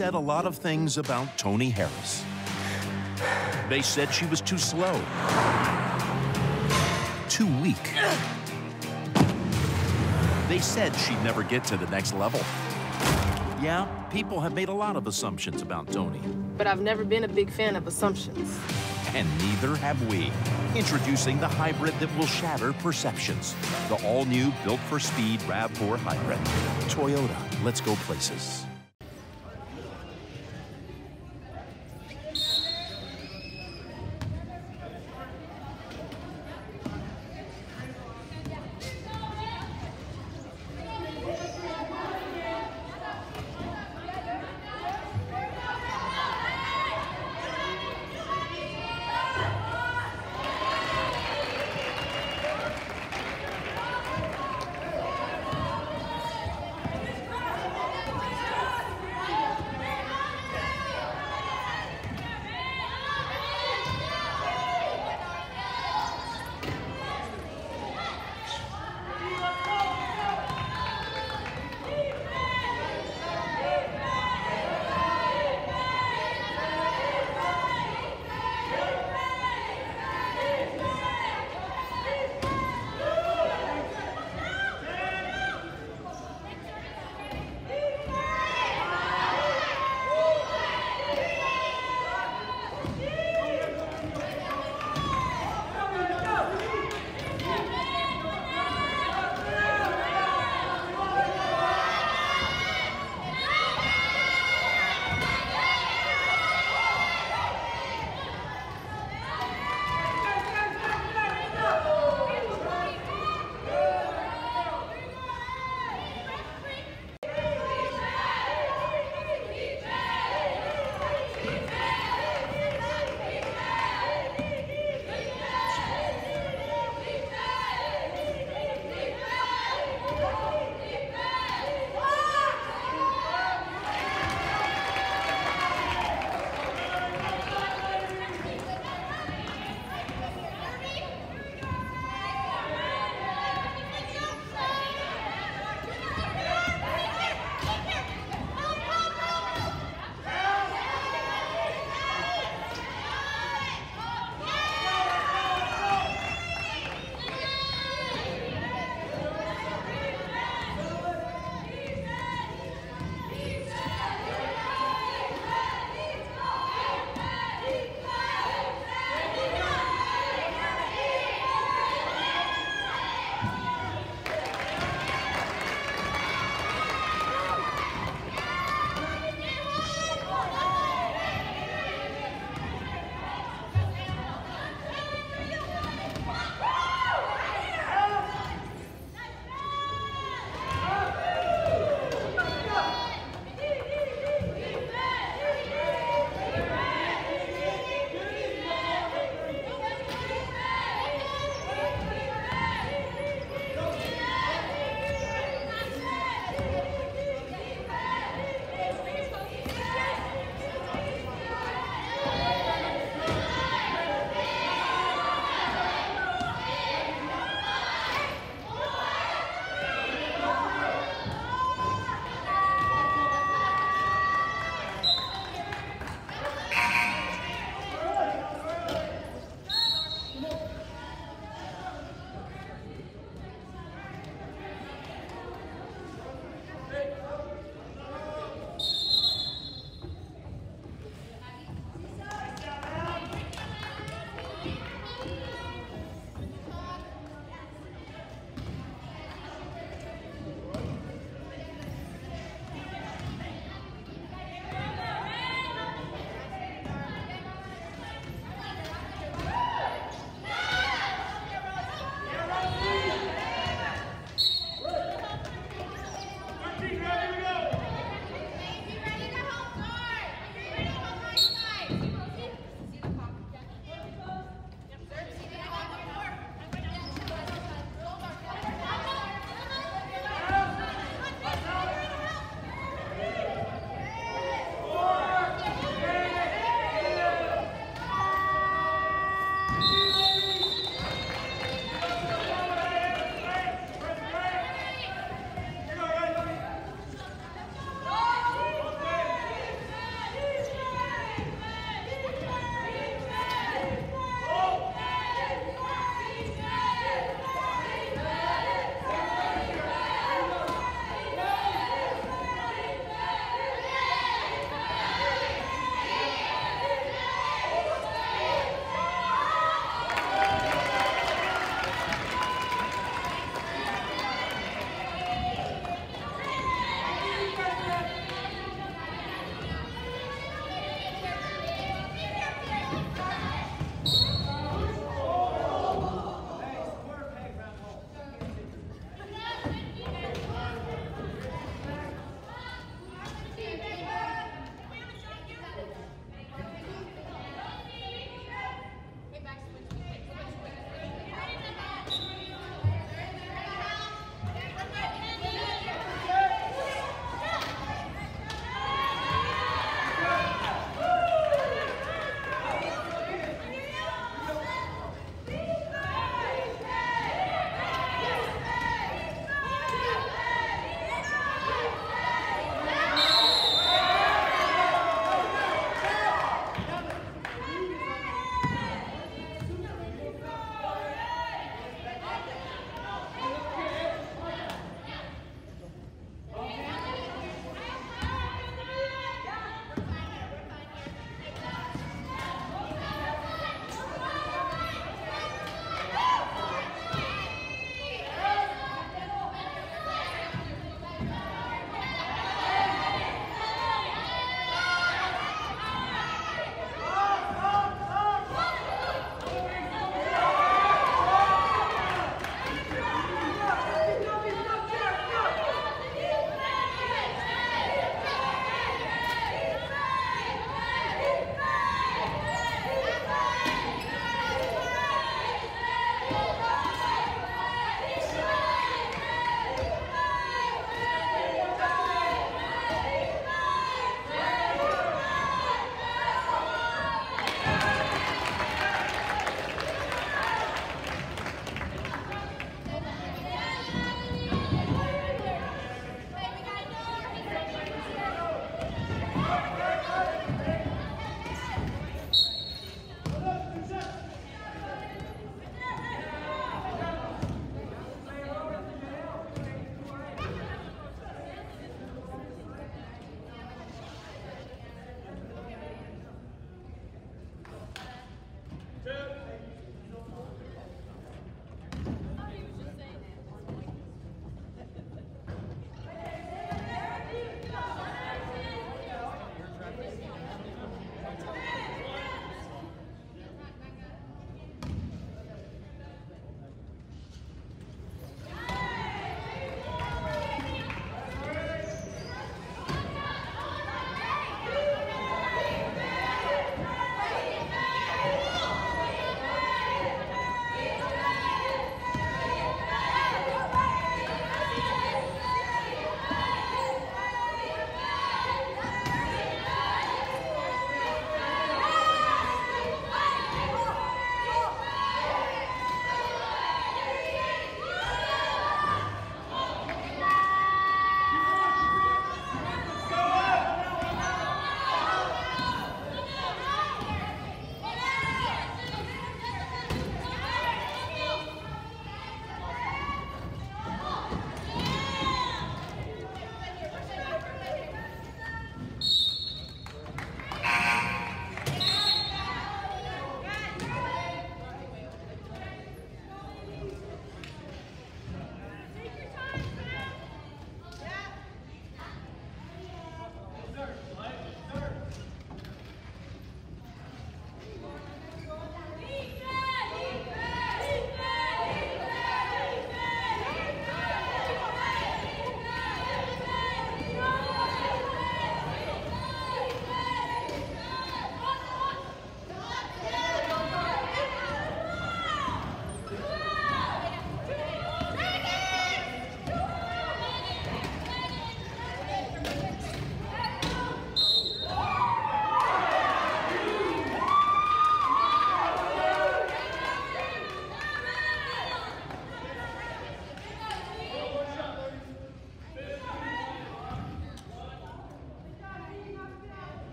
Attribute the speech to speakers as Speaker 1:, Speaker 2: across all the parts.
Speaker 1: said a lot of things about Toni Harris. They said she was too slow, too weak, They said she'd never get to the next level. Yeah, people have made a lot of assumptions about Toni.
Speaker 2: But I've never been a big fan of assumptions.
Speaker 1: And neither have we. Introducing the hybrid that will shatter perceptions. The all-new built-for-speed RAV4 hybrid. Toyota, let's go places.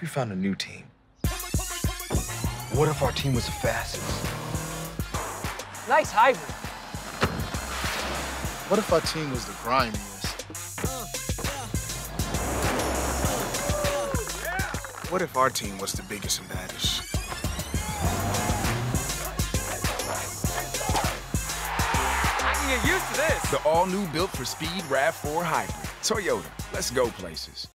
Speaker 3: If we found a new team? What if our team was the fastest?
Speaker 4: Nice hybrid.
Speaker 5: What if our team was the grimiest?
Speaker 6: What if our team was the biggest and baddest?
Speaker 4: I can get used to this.
Speaker 7: The all-new built for speed RAV4 Hybrid. Toyota, let's go places.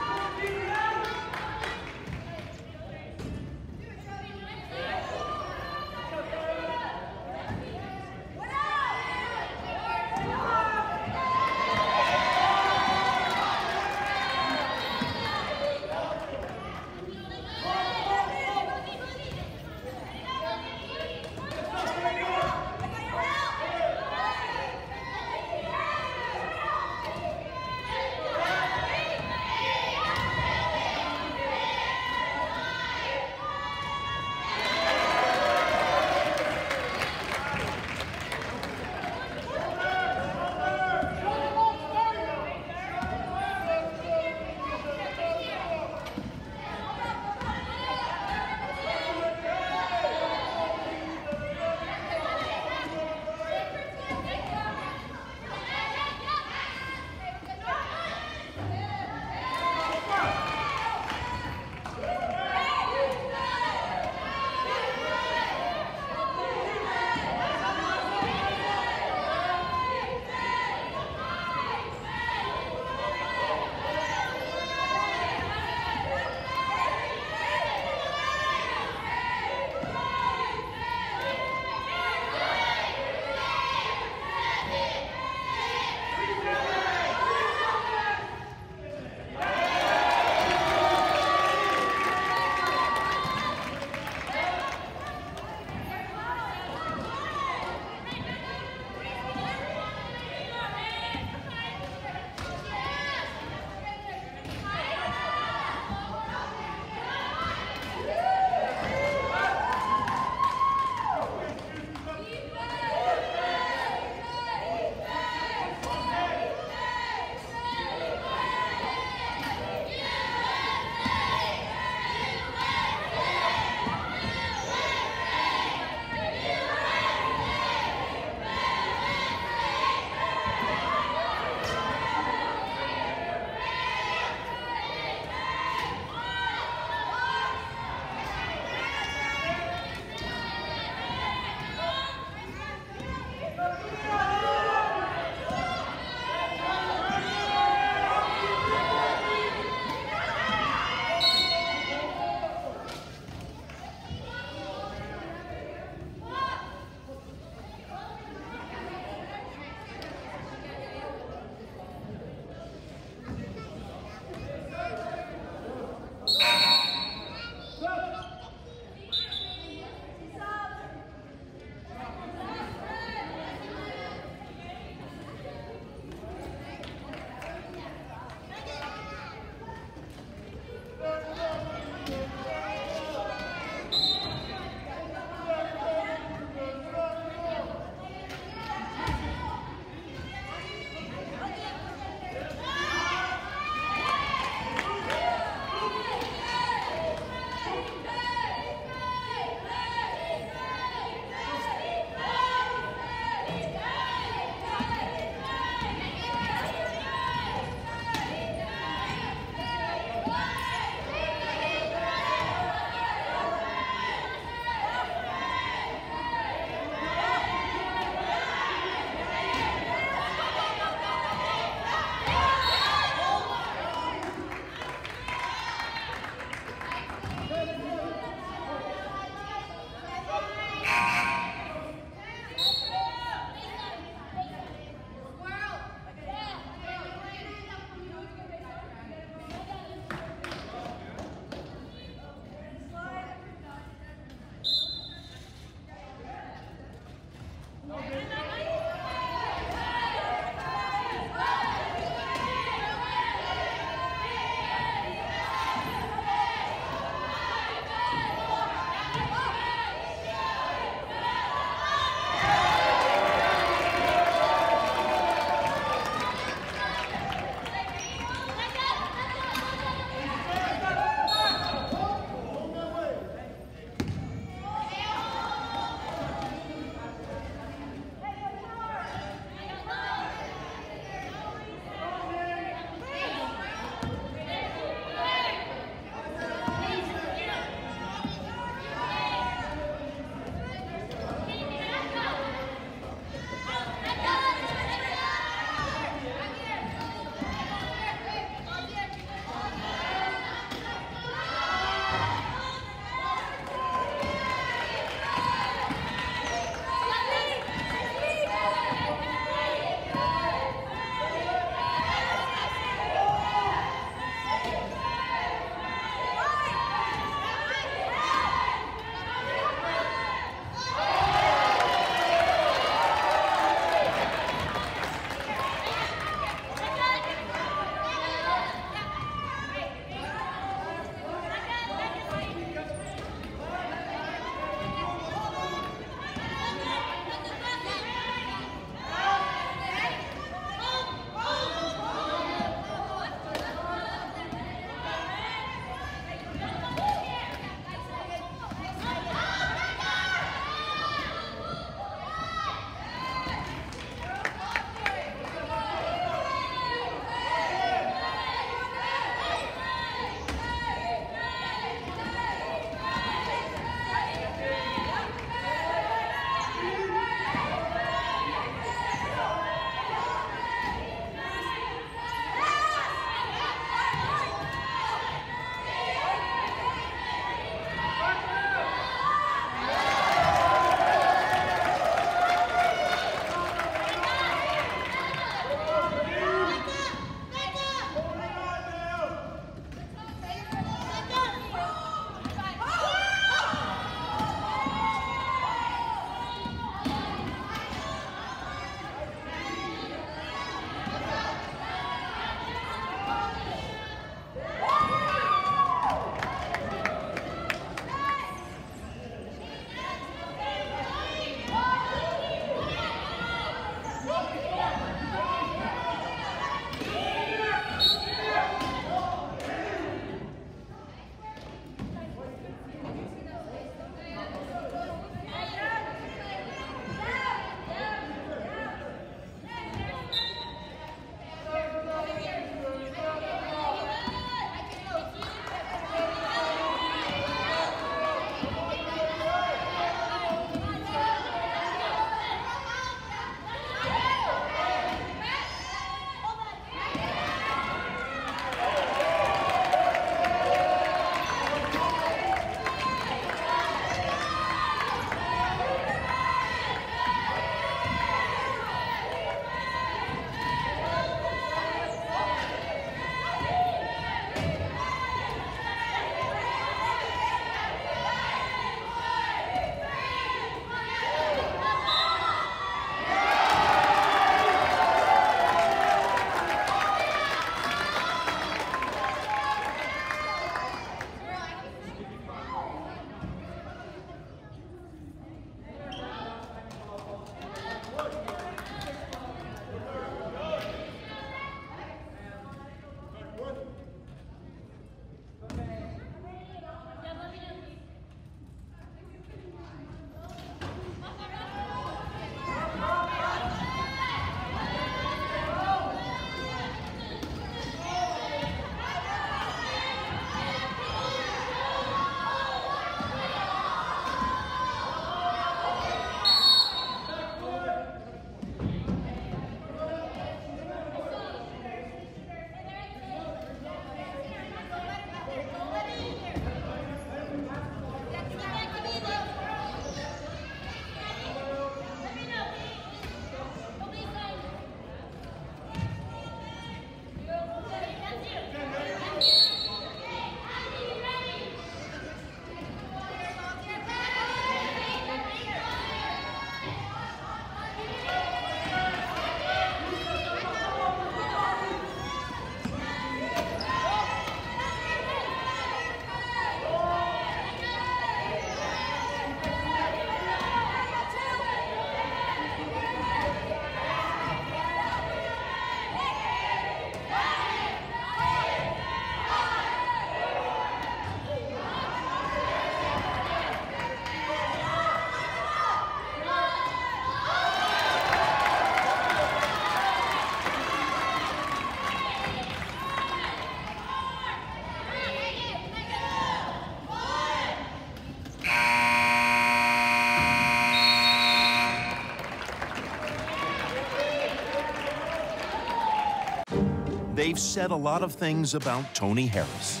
Speaker 1: They've said a lot of things about Toni Harris.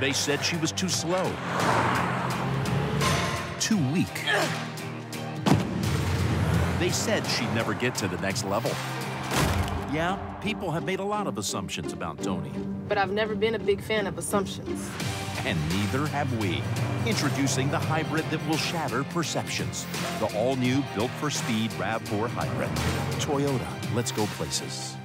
Speaker 1: They said she was too slow, too weak. They said she'd never get to the next level. Yeah, people have made a lot of assumptions about Toni,
Speaker 2: But I've never been a big fan of assumptions.
Speaker 1: and neither have we. Introducing the hybrid that will shatter perceptions. The all-new Built for Speed RAV4 Hybrid. Toyota, let's go places.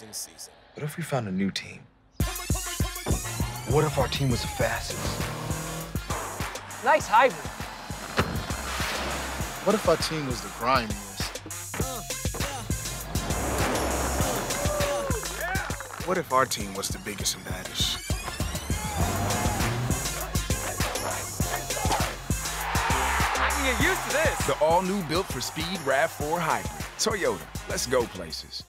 Speaker 8: Amazing season.
Speaker 3: What if we found a new team? What if our team was the fastest?
Speaker 4: Nice hybrid.
Speaker 5: What if our team was the grimiest?
Speaker 6: What if our team was the biggest and baddest?
Speaker 4: I can get used to this.
Speaker 7: The all-new built for speed RAV4 Hybrid. Toyota, let's go places.